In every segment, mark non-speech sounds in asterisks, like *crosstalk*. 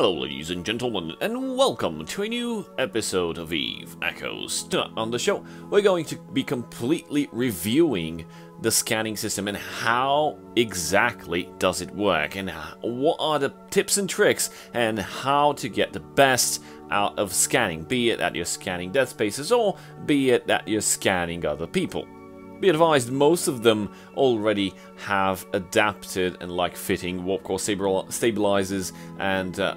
Hello ladies and gentlemen, and welcome to a new episode of Eve Echoes. On the show, we're going to be completely reviewing the scanning system and how exactly does it work, and what are the tips and tricks, and how to get the best out of scanning, be it that you're scanning dead spaces or be it that you're scanning other people. Be advised, most of them already have adapted and like fitting warp core stabilizers and uh,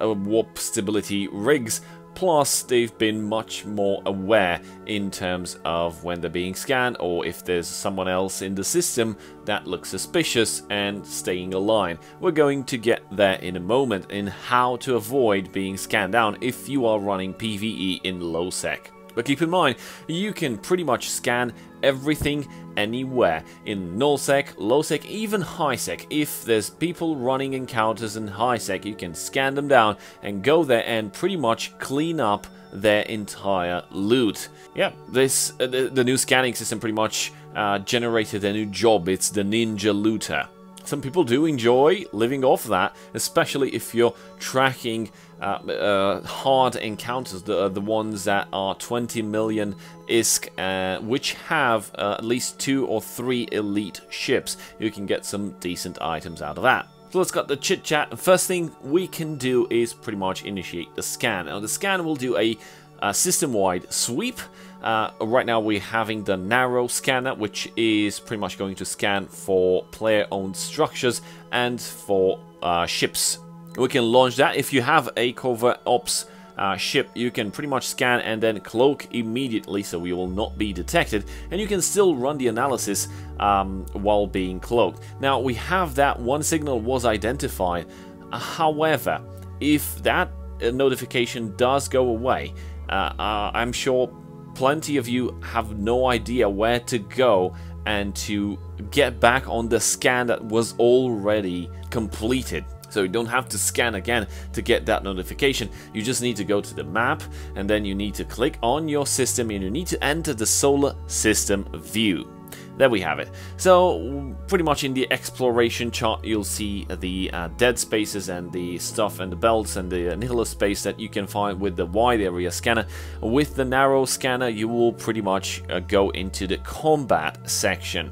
uh, warp stability rigs Plus, they've been much more aware in terms of when they're being scanned or if there's someone else in the system that looks suspicious and staying aligned. We're going to get there in a moment in how to avoid being scanned down if you are running PvE in low sec. But keep in mind, you can pretty much scan everything anywhere in nullsec, lowsec, even highsec. If there's people running encounters in highsec, you can scan them down and go there and pretty much clean up their entire loot. Yeah, this uh, the, the, new scanning system pretty much uh, generated a new job. It's the Ninja Looter. Some people do enjoy living off that, especially if you're tracking uh, uh, hard encounters, the, the ones that are 20 million ISK, uh, which have uh, at least two or three elite ships. You can get some decent items out of that. So let's got the chit chat. First thing we can do is pretty much initiate the scan. Now the scan will do a, a system-wide sweep. Uh, right now we're having the narrow scanner, which is pretty much going to scan for player-owned structures and for uh, ships. We can launch that. If you have a covert ops uh, ship, you can pretty much scan and then cloak immediately, so we will not be detected, and you can still run the analysis um, while being cloaked. Now, we have that one signal was identified, however, if that uh, notification does go away, uh, uh, I'm sure plenty of you have no idea where to go and to get back on the scan that was already completed. So you don't have to scan again to get that notification. You just need to go to the map and then you need to click on your system and you need to enter the solar system view. There we have it. So, pretty much in the exploration chart, you'll see the uh, dead spaces and the stuff and the belts and the Nihilus space that you can find with the wide area scanner. With the narrow scanner, you will pretty much uh, go into the combat section.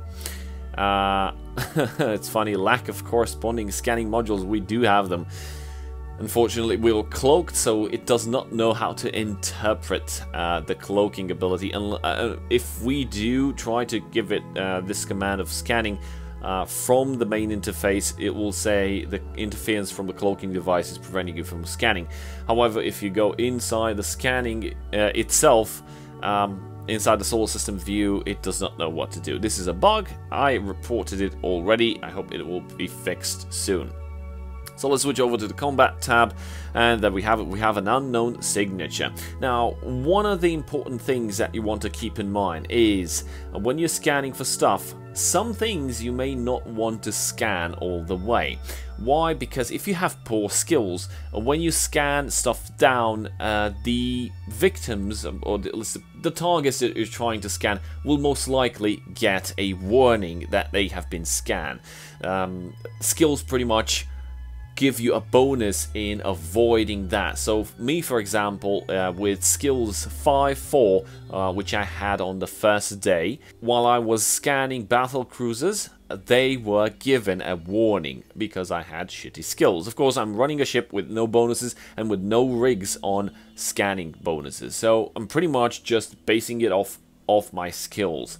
Uh, *laughs* it's funny, lack of corresponding scanning modules, we do have them. Unfortunately, we're cloaked, so it does not know how to interpret uh, the cloaking ability. And uh, if we do try to give it uh, this command of scanning uh, from the main interface, it will say the interference from the cloaking device is preventing you from scanning. However, if you go inside the scanning uh, itself, um, inside the solar system view, it does not know what to do. This is a bug. I reported it already. I hope it will be fixed soon. So let's switch over to the combat tab and then we have we have an unknown signature. Now, one of the important things that you want to keep in mind is when you're scanning for stuff, some things you may not want to scan all the way. Why? Because if you have poor skills, when you scan stuff down, uh, the victims, or the, the targets that you're trying to scan, will most likely get a warning that they have been scanned. Um, skills pretty much give you a bonus in avoiding that. So me, for example, uh, with skills 5-4, uh, which I had on the first day, while I was scanning battle cruisers, they were given a warning because I had shitty skills. Of course, I'm running a ship with no bonuses and with no rigs on scanning bonuses. So I'm pretty much just basing it off, off my skills.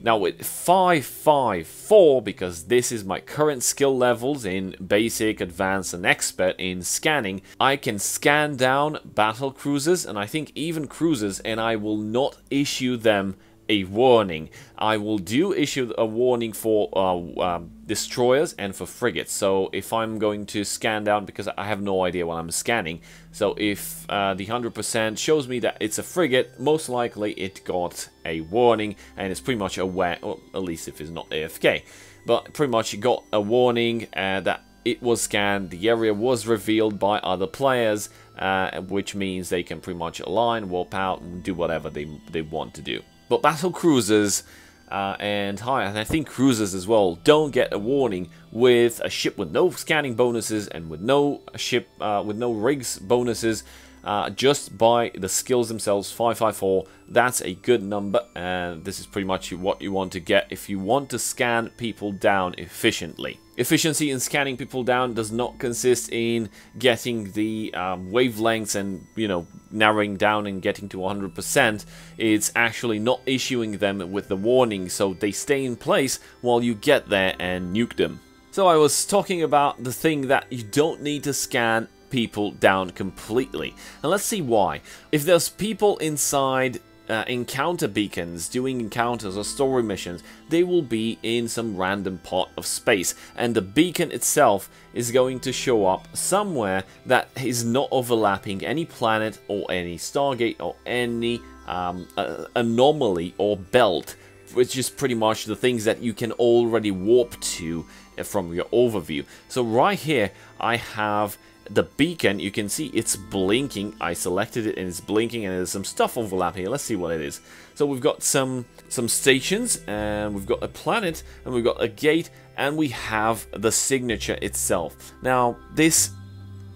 Now with 554, because this is my current skill levels in basic, advanced and expert in scanning, I can scan down battle cruisers and I think even cruisers and I will not issue them a warning. I will do issue a warning for uh, um, destroyers and for frigates. So if I'm going to scan down, because I have no idea what I'm scanning, so if uh, the 100% shows me that it's a frigate, most likely it got a warning and it's pretty much aware, or at least if it's not AFK, but pretty much it got a warning uh, that it was scanned, the area was revealed by other players, uh, which means they can pretty much align, warp out, and do whatever they, they want to do. But battle cruisers uh, and hi, and I think cruisers as well don't get a warning with a ship with no scanning bonuses and with no ship uh, with no rigs bonuses uh, just by the skills themselves 554 that's a good number and this is pretty much what you want to get if you want to scan people down efficiently. Efficiency in scanning people down does not consist in getting the um, wavelengths and you know narrowing down and getting to 100% it's actually not issuing them with the warning so they stay in place while you get there and nuke them. So I was talking about the thing that you don't need to scan people down completely. And let's see why. If there's people inside uh, encounter beacons doing encounters or story missions, they will be in some random part of space. And the beacon itself is going to show up somewhere that is not overlapping any planet or any stargate or any um, uh, anomaly or belt which is pretty much the things that you can already warp to uh, from your overview. So right here I have the beacon, you can see it's blinking. I selected it and it's blinking and there's some stuff overlapping. Here. Let's see what it is. So we've got some some stations and we've got a planet and we've got a gate and we have the signature itself. Now this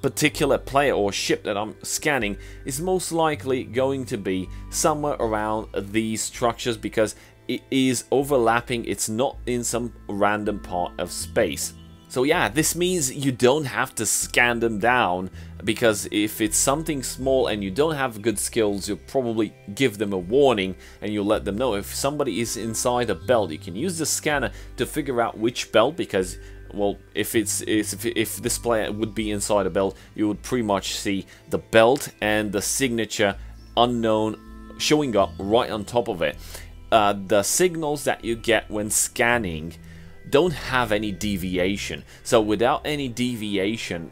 particular player or ship that I'm scanning is most likely going to be somewhere around these structures because it is overlapping, it's not in some random part of space. So yeah, this means you don't have to scan them down because if it's something small and you don't have good skills, you'll probably give them a warning and you'll let them know. If somebody is inside a belt, you can use the scanner to figure out which belt because well, if it's if, if this player would be inside a belt, you would pretty much see the belt and the signature unknown showing up right on top of it. Uh, the signals that you get when scanning don't have any deviation. So without any deviation,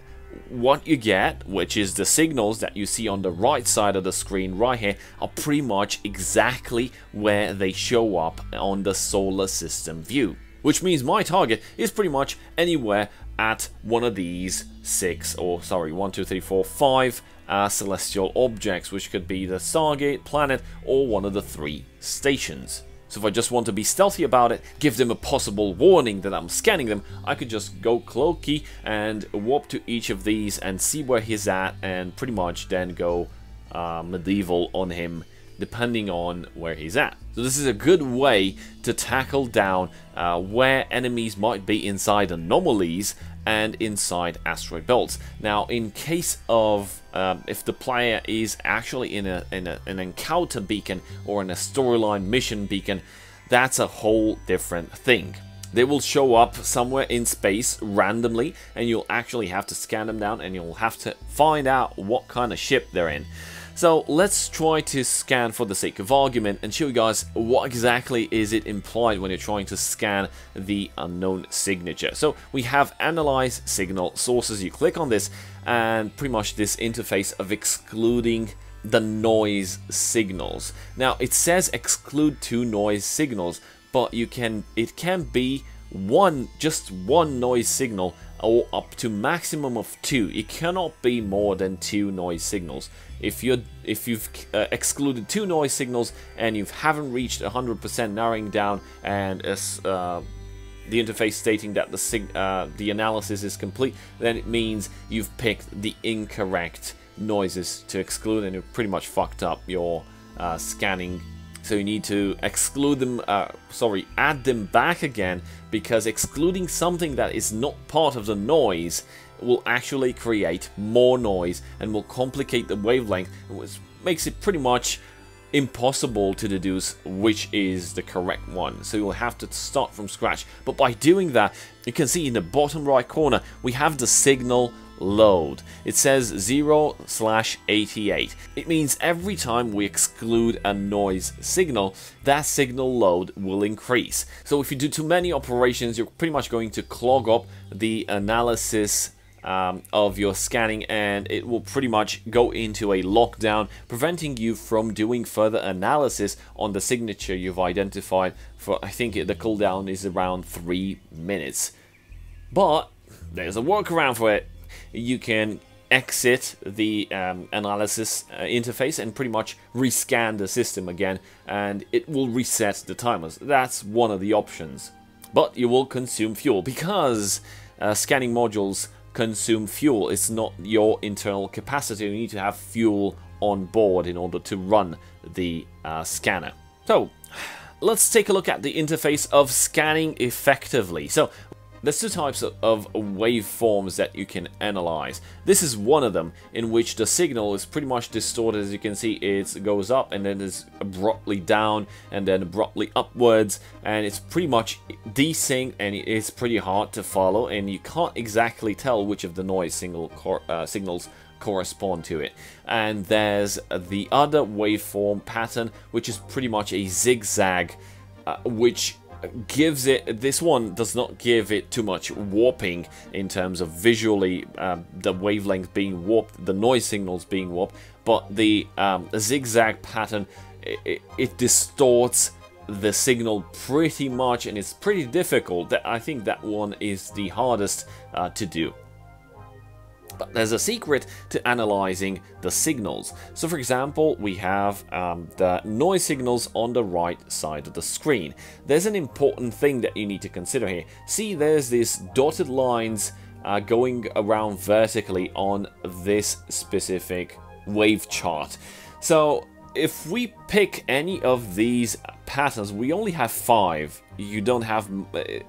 what you get, which is the signals that you see on the right side of the screen right here, are pretty much exactly where they show up on the solar system view. Which means my target is pretty much anywhere at one of these six, or sorry, one, two, three, four, five uh, celestial objects, which could be the Stargate, planet, or one of the three stations. So if I just want to be stealthy about it, give them a possible warning that I'm scanning them, I could just go cloaky and warp to each of these and see where he's at and pretty much then go uh, medieval on him depending on where he's at. So this is a good way to tackle down uh, where enemies might be inside anomalies and inside asteroid belts. Now, in case of um, if the player is actually in, a, in a, an encounter beacon or in a storyline mission beacon, that's a whole different thing. They will show up somewhere in space randomly and you'll actually have to scan them down and you'll have to find out what kind of ship they're in. So let's try to scan for the sake of argument and show you guys what exactly is it implied when you're trying to scan the unknown signature. So we have analyze signal sources. You click on this and pretty much this interface of excluding the noise signals. Now it says exclude two noise signals, but you can it can be one just one noise signal or up to maximum of two. It cannot be more than two noise signals. If you if you've uh, excluded two noise signals and you haven't reached 100% narrowing down and uh, the interface stating that the uh, the analysis is complete, then it means you've picked the incorrect noises to exclude and you've pretty much fucked up your uh, scanning so you need to exclude them, uh, sorry, add them back again because excluding something that is not part of the noise will actually create more noise and will complicate the wavelength, which makes it pretty much impossible to deduce which is the correct one. So you'll have to start from scratch. But by doing that, you can see in the bottom right corner, we have the signal load. It says 0 slash 88. It means every time we exclude a noise signal, that signal load will increase. So if you do too many operations, you're pretty much going to clog up the analysis um, of your scanning and it will pretty much go into a lockdown preventing you from doing further analysis on the signature you've identified for I think the cooldown is around 3 minutes but there's a workaround for it you can exit the um, analysis uh, interface and pretty much rescan the system again and it will reset the timers. That's one of the options. But you will consume fuel because uh, scanning modules consume fuel. It's not your internal capacity. You need to have fuel on board in order to run the uh, scanner. So let's take a look at the interface of scanning effectively. So there's two types of waveforms that you can analyze. This is one of them, in which the signal is pretty much distorted. As you can see, it goes up and then is abruptly down and then abruptly upwards. And it's pretty much desync and it's pretty hard to follow. And you can't exactly tell which of the noise single uh, signals correspond to it. And there's the other waveform pattern, which is pretty much a zigzag, uh, which gives it this one does not give it too much warping in terms of visually um, the wavelength being warped the noise signals being warped but the um, zigzag pattern it, it, distorts the signal pretty much and it's pretty difficult. That I think that one is the hardest uh, to do but there's a secret to analyzing the signals. So for example, we have um, the noise signals on the right side of the screen. There's an important thing that you need to consider here. See, there's these dotted lines uh, going around vertically on this specific wave chart. So if we pick any of these patterns, we only have five. You don't have,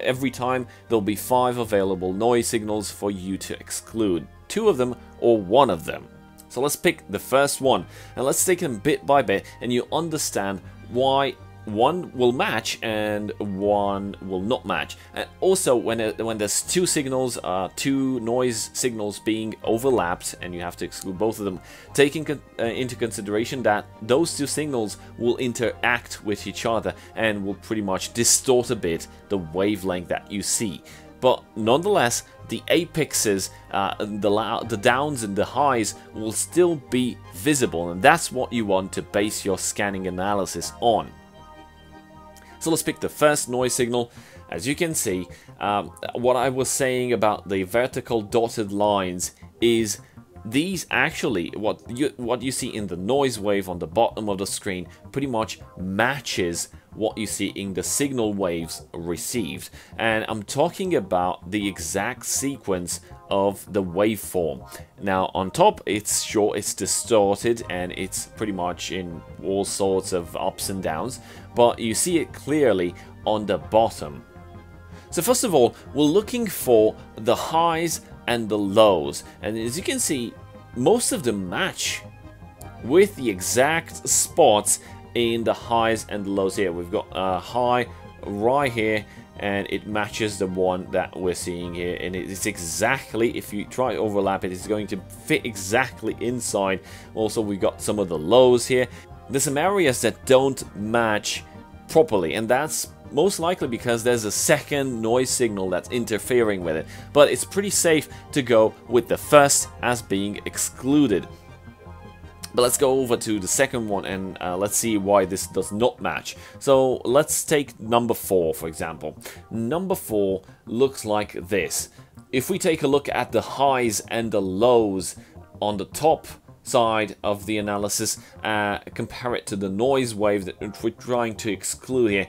every time there'll be five available noise signals for you to exclude two of them or one of them. So let's pick the first one and let's take them bit by bit and you understand why one will match and one will not match. And also when it, when there's two signals, uh, two noise signals being overlapped and you have to exclude both of them, taking con uh, into consideration that those two signals will interact with each other and will pretty much distort a bit the wavelength that you see. But nonetheless, the apexes, uh, the, the downs and the highs will still be visible and that's what you want to base your scanning analysis on. So let's pick the first noise signal. As you can see, um, what I was saying about the vertical dotted lines is these actually, what you, what you see in the noise wave on the bottom of the screen pretty much matches what you see in the signal waves received. And I'm talking about the exact sequence of the waveform. Now on top it's sure it's distorted and it's pretty much in all sorts of ups and downs, but you see it clearly on the bottom. So first of all, we're looking for the highs and the lows. And as you can see, most of them match with the exact spots in the highs and the lows here. We've got a high right here and it matches the one that we're seeing here and it's exactly if you try to overlap it it's going to fit exactly inside also we got some of the lows here there's some areas that don't match properly and that's most likely because there's a second noise signal that's interfering with it but it's pretty safe to go with the first as being excluded but let's go over to the second one and uh, let's see why this does not match. So let's take number 4 for example. Number 4 looks like this. If we take a look at the highs and the lows on the top side of the analysis, uh, compare it to the noise wave that we're trying to exclude here,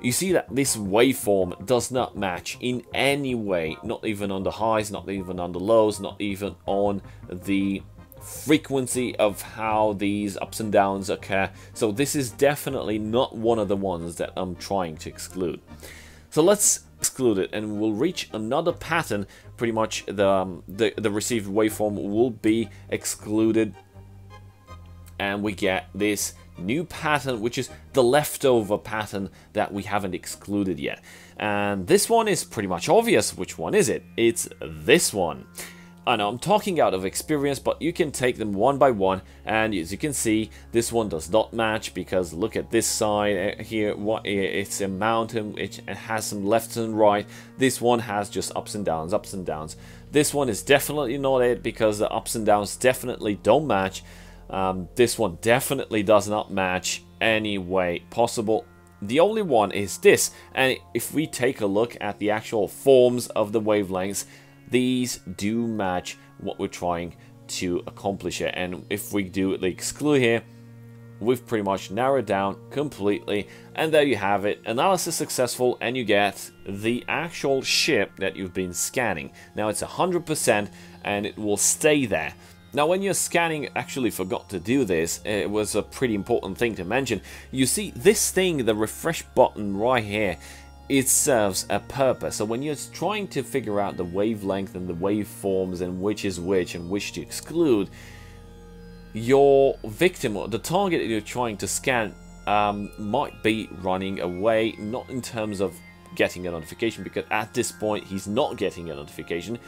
you see that this waveform does not match in any way, not even on the highs, not even on the lows, not even on the frequency of how these ups and downs occur. So this is definitely not one of the ones that I'm trying to exclude. So let's exclude it and we'll reach another pattern. Pretty much the, um, the, the received waveform will be excluded and we get this new pattern which is the leftover pattern that we haven't excluded yet. And this one is pretty much obvious which one is it. It's this one. I know I'm talking out of experience, but you can take them one by one, and as you can see, this one does not match because look at this side eh, here, what eh, it's a mountain, it has some left and right. This one has just ups and downs, ups and downs. This one is definitely not it because the ups and downs definitely don't match. Um, this one definitely does not match any way possible. The only one is this, and if we take a look at the actual forms of the wavelengths, these do match what we're trying to accomplish here. And if we do the exclude here, we've pretty much narrowed down completely and there you have it analysis successful and you get the actual ship that you've been scanning now it's 100% and it will stay there now when you're scanning actually forgot to do this it was a pretty important thing to mention you see this thing the refresh button right here it serves a purpose. So when you're trying to figure out the wavelength and the waveforms and which is which and which to exclude, your victim or the target that you're trying to scan um, might be running away, not in terms of getting a notification, because at this point he's not getting a notification,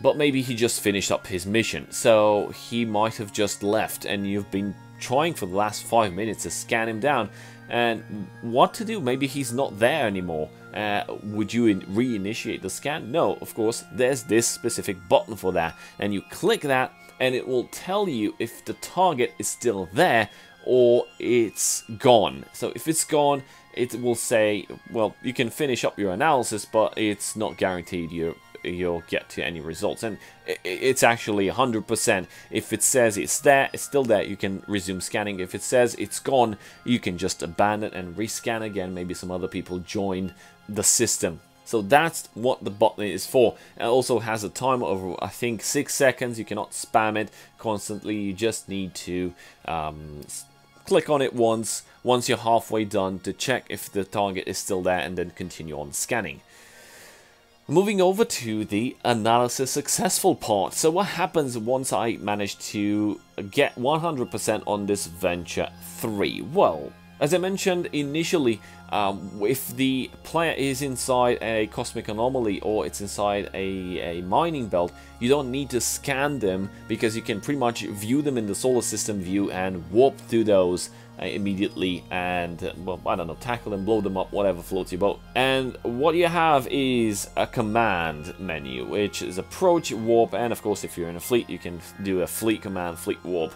but maybe he just finished up his mission, so he might have just left, and you've been trying for the last five minutes to scan him down, and what to do? Maybe he's not there anymore. Uh, would you reinitiate the scan? No, of course, there's this specific button for that, and you click that, and it will tell you if the target is still there or it's gone. So if it's gone, it will say, well, you can finish up your analysis, but it's not guaranteed you you'll get to any results. And it's actually 100%. If it says it's there, it's still there, you can resume scanning. If it says it's gone, you can just abandon and rescan again. Maybe some other people joined the system. So that's what the button is for. It also has a timer of, I think, 6 seconds. You cannot spam it constantly. You just need to um, click on it once, once you're halfway done to check if the target is still there and then continue on scanning. Moving over to the analysis successful part. So what happens once I manage to get 100% on this Venture 3? Well, as I mentioned initially, um, if the player is inside a cosmic anomaly or it's inside a, a mining belt, you don't need to scan them because you can pretty much view them in the solar system view and warp through those uh, immediately and, uh, well, I don't know, tackle them, blow them up, whatever floats your boat. And what you have is a command menu, which is approach, warp, and of course if you're in a fleet, you can do a fleet command, fleet warp.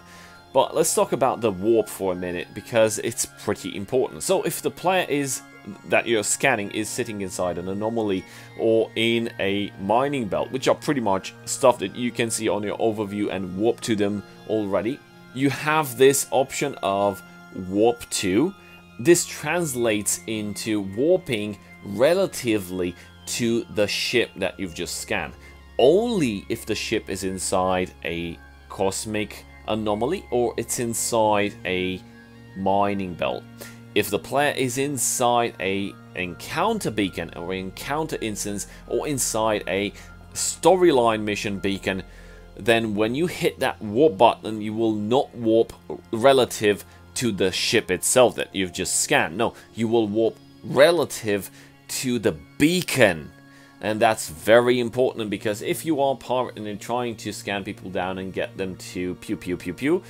But let's talk about the warp for a minute because it's pretty important. So if the player is that you're scanning is sitting inside an anomaly or in a mining belt, which are pretty much stuff that you can see on your overview and warp to them already, you have this option of warp to. This translates into warping relatively to the ship that you've just scanned. Only if the ship is inside a cosmic anomaly or it's inside a mining belt. If the player is inside a encounter beacon or encounter instance or inside a storyline mission beacon, then when you hit that warp button, you will not warp relative to the ship itself that you've just scanned. No, you will warp relative to the beacon and that's very important because if you are part and trying to scan people down and get them to pew pew pew pew,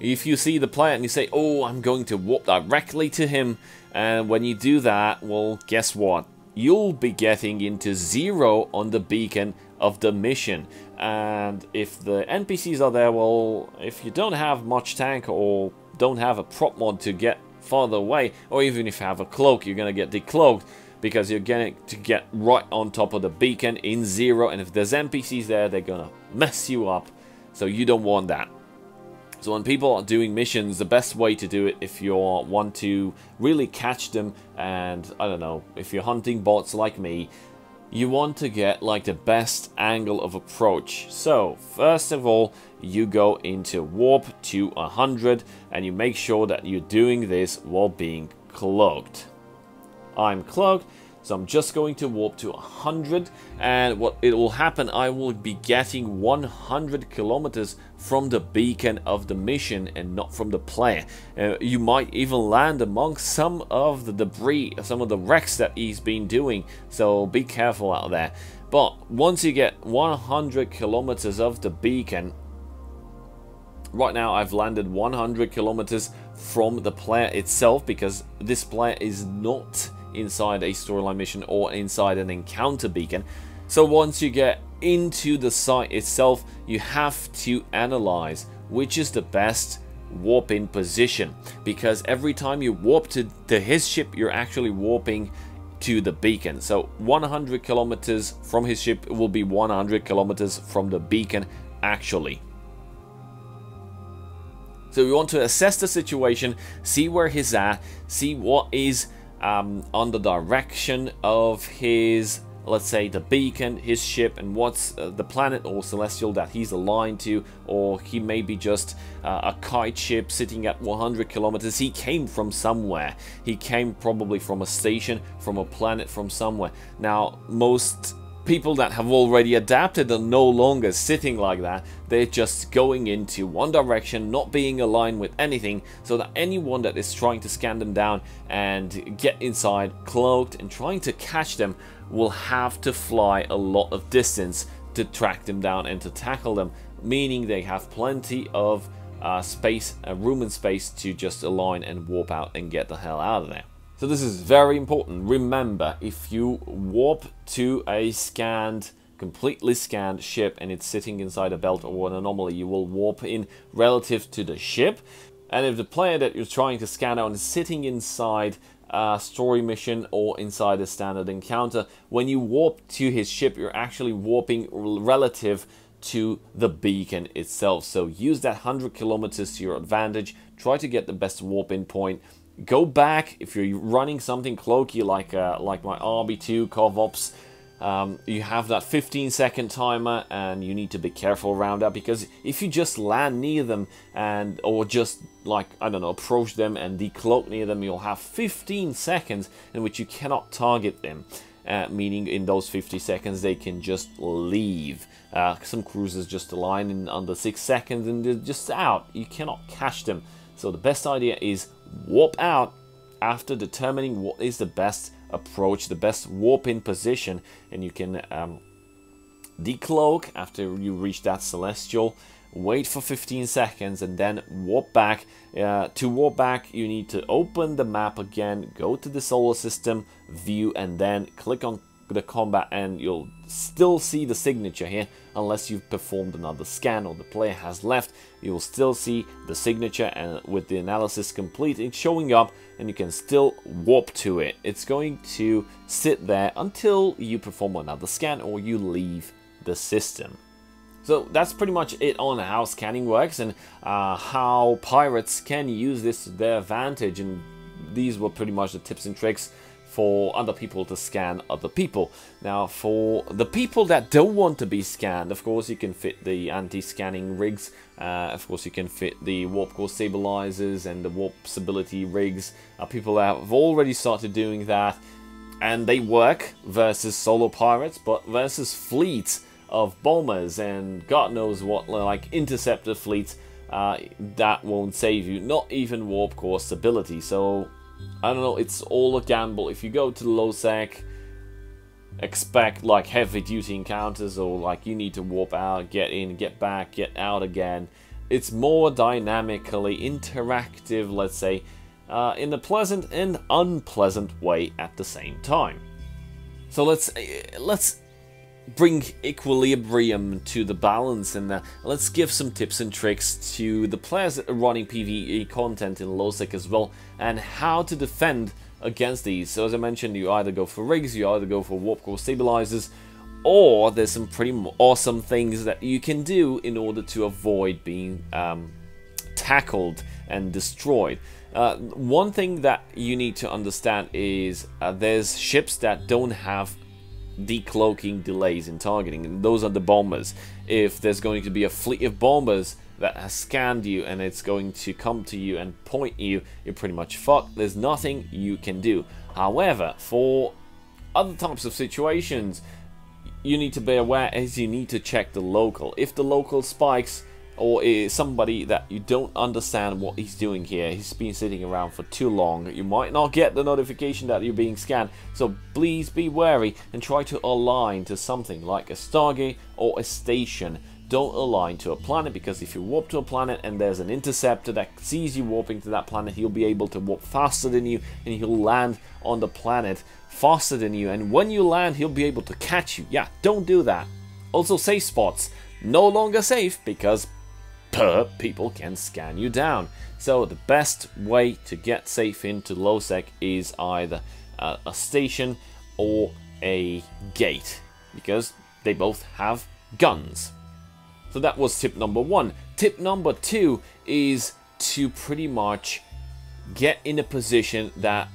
if you see the player and you say, oh, I'm going to warp directly to him, and when you do that, well, guess what? You'll be getting into zero on the beacon of the mission. And if the NPCs are there, well, if you don't have much tank or don't have a prop mod to get farther away, or even if you have a cloak, you're to get decloaked because you're going to get right on top of the beacon in zero and if there's NPCs there they're gonna mess you up. So you don't want that. So when people are doing missions the best way to do it if you want to really catch them and I don't know if you're hunting bots like me you want to get like the best angle of approach so first of all you go into warp to 100 and you make sure that you're doing this while being cloaked I'm cloaked. So I'm just going to warp to 100 and what it will happen, I will be getting 100 kilometers from the beacon of the mission and not from the player. Uh, you might even land among some of the debris, some of the wrecks that he's been doing, so be careful out there. But once you get 100 kilometers of the beacon, right now I've landed 100 kilometers from the player itself because this player is not inside a storyline mission or inside an encounter beacon. So once you get into the site itself, you have to analyze which is the best warp in position because every time you warp to, to his ship, you're actually warping to the beacon. So 100 kilometers from his ship will be 100 kilometers from the beacon actually. So we want to assess the situation, see where he's at, see what is um, on the direction of his, let's say, the beacon, his ship, and what's uh, the planet or celestial that he's aligned to, or he may be just uh, a kite ship sitting at 100 kilometers. He came from somewhere. He came probably from a station, from a planet, from somewhere. Now, most people that have already adapted are no longer sitting like that. They're just going into one direction, not being aligned with anything, so that anyone that is trying to scan them down and get inside cloaked and trying to catch them will have to fly a lot of distance to track them down and to tackle them, meaning they have plenty of uh, space, uh, room and space to just align and warp out and get the hell out of there. So this is very important. Remember, if you warp to a scanned, completely scanned ship and it's sitting inside a belt or an anomaly, you will warp in relative to the ship. And if the player that you're trying to scan out is sitting inside a story mission or inside a standard encounter, when you warp to his ship, you're actually warping relative to the beacon itself. So use that 100 kilometers to your advantage. Try to get the best warp in point go back if you're running something cloaky like uh, like my RB2 CovOps. Um, you have that 15 second timer and you need to be careful around that because if you just land near them and or just like I don't know approach them and decloak near them you'll have 15 seconds in which you cannot target them. Uh, meaning in those 50 seconds they can just leave. Uh, some cruisers just align in under 6 seconds and they're just out. You cannot catch them. So the best idea is warp out after determining what is the best approach, the best warp in position, and you can um, decloak after you reach that celestial, wait for 15 seconds, and then warp back. Uh, to warp back, you need to open the map again, go to the solar system view, and then click on the combat and you'll still see the signature here unless you've performed another scan or the player has left. You will still see the signature and with the analysis complete it's showing up and you can still warp to it. It's going to sit there until you perform another scan or you leave the system. So that's pretty much it on how scanning works and uh, how pirates can use this to their advantage and these were pretty much the tips and tricks for other people to scan other people. Now, for the people that don't want to be scanned, of course, you can fit the anti-scanning rigs. Uh, of course, you can fit the warp core stabilizers and the warp stability rigs. Uh, people have already started doing that, and they work versus solo pirates, but versus fleets of bombers and God knows what, like interceptor fleets. Uh, that won't save you, not even warp core stability. So I don't know, it's all a gamble. If you go to the low sec, expect like heavy duty encounters or like you need to warp out, get in, get back, get out again. It's more dynamically interactive, let's say, uh, in a pleasant and unpleasant way at the same time. So let's let's bring equilibrium to the balance and uh, let's give some tips and tricks to the players running PvE content in LowSec as well and how to defend against these. So as I mentioned, you either go for rigs, you either go for warp core stabilizers, or there's some pretty awesome things that you can do in order to avoid being um, tackled and destroyed. Uh, one thing that you need to understand is uh, there's ships that don't have decloaking delays in targeting. And those are the bombers. If there's going to be a fleet of bombers that has scanned you and it's going to come to you and point you, you're pretty much fucked. There's nothing you can do. However, for other types of situations, you need to be aware as you need to check the local. If the local spikes or is somebody that you don't understand what he's doing here. He's been sitting around for too long. You might not get the notification that you're being scanned, so please be wary and try to align to something like a Stargate or a station. Don't align to a planet because if you warp to a planet and there's an interceptor that sees you warping to that planet, he'll be able to warp faster than you and he'll land on the planet faster than you. And when you land, he'll be able to catch you. Yeah, don't do that. Also, safe spots. No longer safe because but people can scan you down. So the best way to get safe into LowSec is either a, a station or a gate, because they both have guns. So that was tip number one. Tip number two is to pretty much get in a position that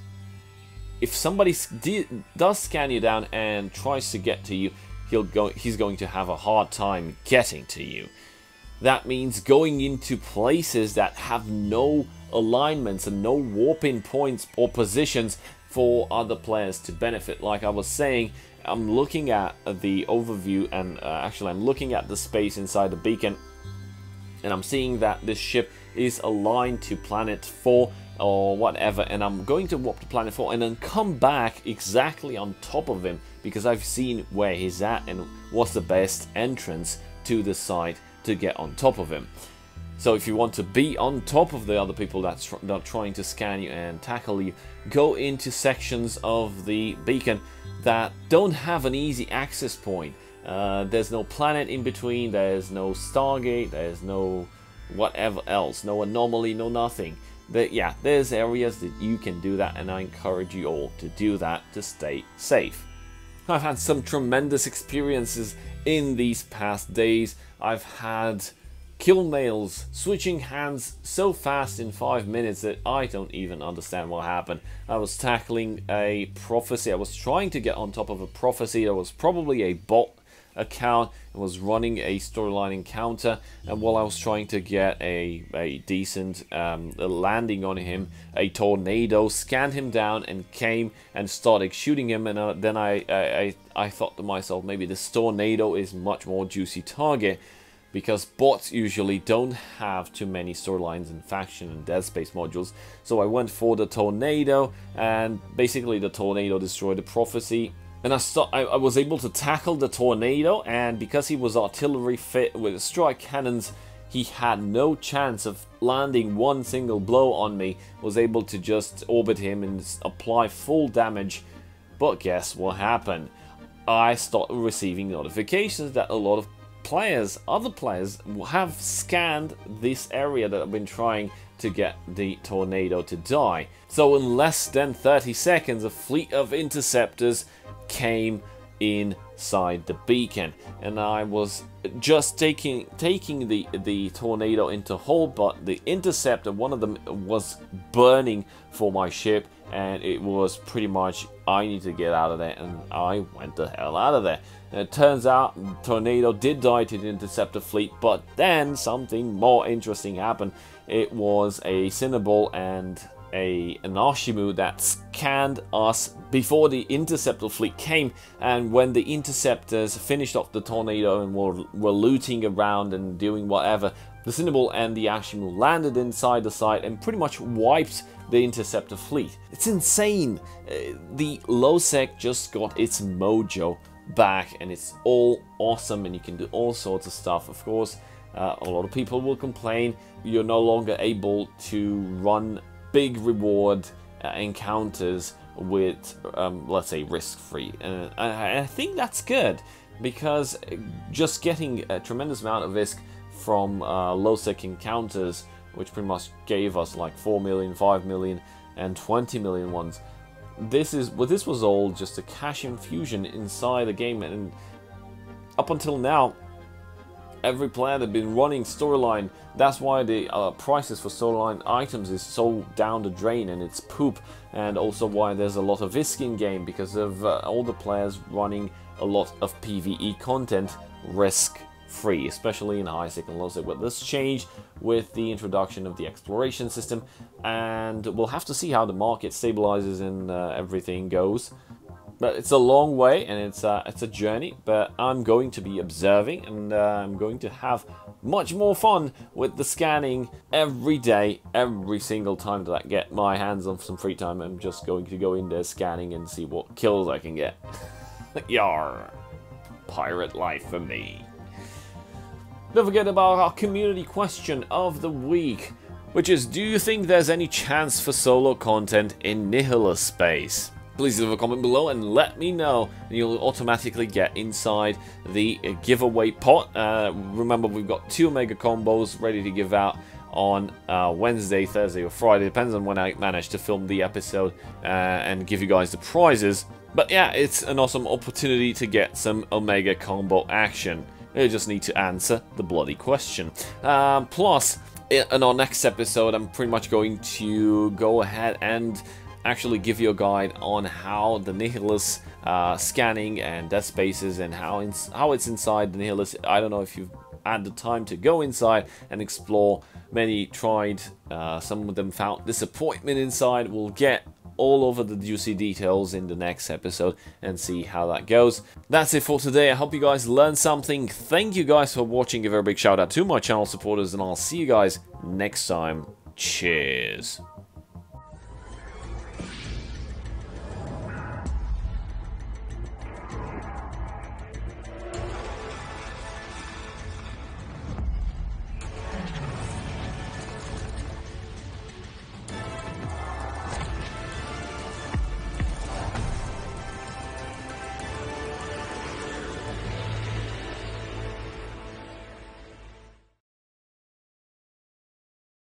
if somebody does scan you down and tries to get to you, he'll go he's going to have a hard time getting to you. That means going into places that have no alignments and no warping points or positions for other players to benefit. Like I was saying, I'm looking at the overview and uh, actually I'm looking at the space inside the beacon and I'm seeing that this ship is aligned to planet 4 or whatever and I'm going to warp to planet 4 and then come back exactly on top of him because I've seen where he's at and what's the best entrance to the site to get on top of him. So if you want to be on top of the other people that's tr that trying to scan you and tackle you, go into sections of the beacon that don't have an easy access point. Uh, there's no planet in between, there's no Stargate, there's no whatever else, no anomaly, no nothing. But yeah, there's areas that you can do that and I encourage you all to do that to stay safe. I've had some tremendous experiences in these past days. I've had kill mails switching hands so fast in 5 minutes that I don't even understand what happened. I was tackling a prophecy, I was trying to get on top of a prophecy, that was probably a bot account and was running a storyline encounter. And while I was trying to get a, a decent um, landing on him a tornado scanned him down and came and started shooting him. And uh, then I, I, I thought to myself maybe this tornado is much more juicy target because bots usually don't have too many storylines and faction and dead space modules. So I went for the tornado and basically the tornado destroyed the prophecy and I, I, I, was able to tackle the tornado and because he was artillery fit with strike cannons he had no chance of landing one single blow on me. Was able to just orbit him and apply full damage. But guess what happened? I started receiving notifications that a lot of players, other players, have scanned this area that I've been trying to get the tornado to die. So in less than 30 seconds, a fleet of interceptors came inside the beacon and I was just taking taking the the tornado into hold but the interceptor one of them was burning for my ship and it was pretty much I need to get out of there and I went the hell out of there it turns out tornado did die to the interceptor fleet but then something more interesting happened it was a Cynabal and a, an Ashimmu that scanned us before the interceptor fleet came and when the interceptors finished off the tornado and were, were looting around and doing whatever the Cynabal and the Ashimmu landed inside the site and pretty much wiped the interceptor fleet. It's insane. Uh, the LowSec just got its mojo back and it's all awesome and you can do all sorts of stuff. Of course, uh, a lot of people will complain you're no longer able to run big reward uh, encounters with, um, let's say, risk-free. And I, I think that's good because just getting a tremendous amount of risk from uh, low-sec encounters which pretty much gave us like 4 million, 5 million, and 20 million ones. This is well, this was all just a cash infusion inside the game, and up until now, every player had been running storyline. That's why the uh, prices for storyline items is so down the drain and it's poop, and also why there's a lot of risk in game because of uh, all the players running a lot of PVE content risk free, especially in Isaac and LowSec. But this changed with the introduction of the exploration system, and we'll have to see how the market stabilizes and uh, everything goes. But it's a long way and it's uh, it's a journey. But I'm going to be observing and uh, I'm going to have much more fun with the scanning every day, every single time that I get my hands on some free time. I'm just going to go in there scanning and see what kills I can get. *laughs* Yar, pirate life for me. Don't forget about our community question of the week, which is do you think there's any chance for solo content in Nihilus space? Please leave a comment below and let me know. And you'll automatically get inside the giveaway pot. Uh, remember, we've got two Omega combos ready to give out on uh, Wednesday, Thursday, or Friday. Depends on when I manage to film the episode uh, and give you guys the prizes. But yeah, it's an awesome opportunity to get some Omega combo action. You just need to answer the bloody question. Um, plus, in our next episode, I'm pretty much going to go ahead and actually give you a guide on how the Nihilus uh, scanning and dead spaces and how how it's inside the Nihilus. I don't know if you've had the time to go inside and explore. Many tried, uh, some of them found disappointment inside. We'll get all over the juicy details in the next episode and see how that goes. That's it for today. I hope you guys learned something. Thank you guys for watching. A very big shout out to my channel supporters and I'll see you guys next time. Cheers.